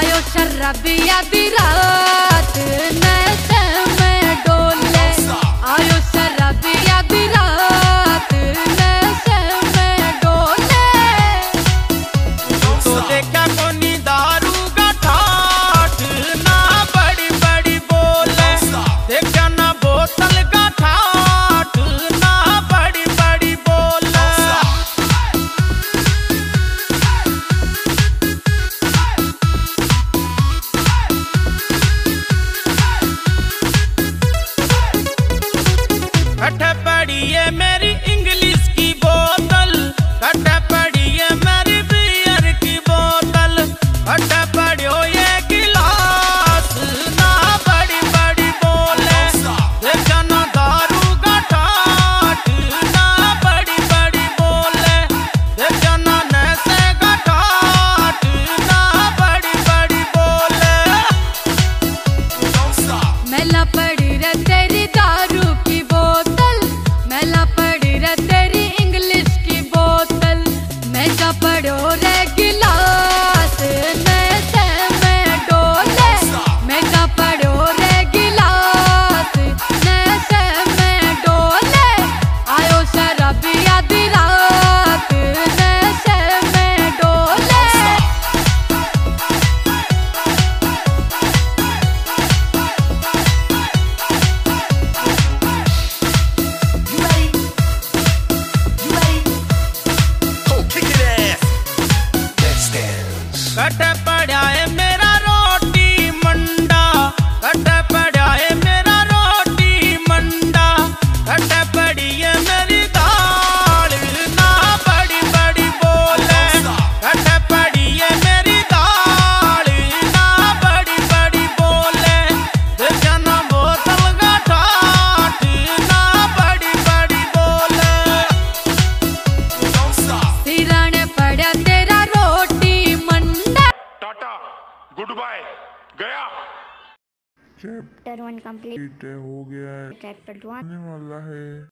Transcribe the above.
Ayo charrabia bilate ne है मेरी English की बोतल। कट बड़ो Até pra... गुड बाय गया चैप्टर वन कंप्लीट हो गया है। चैप्टर वन वाला है।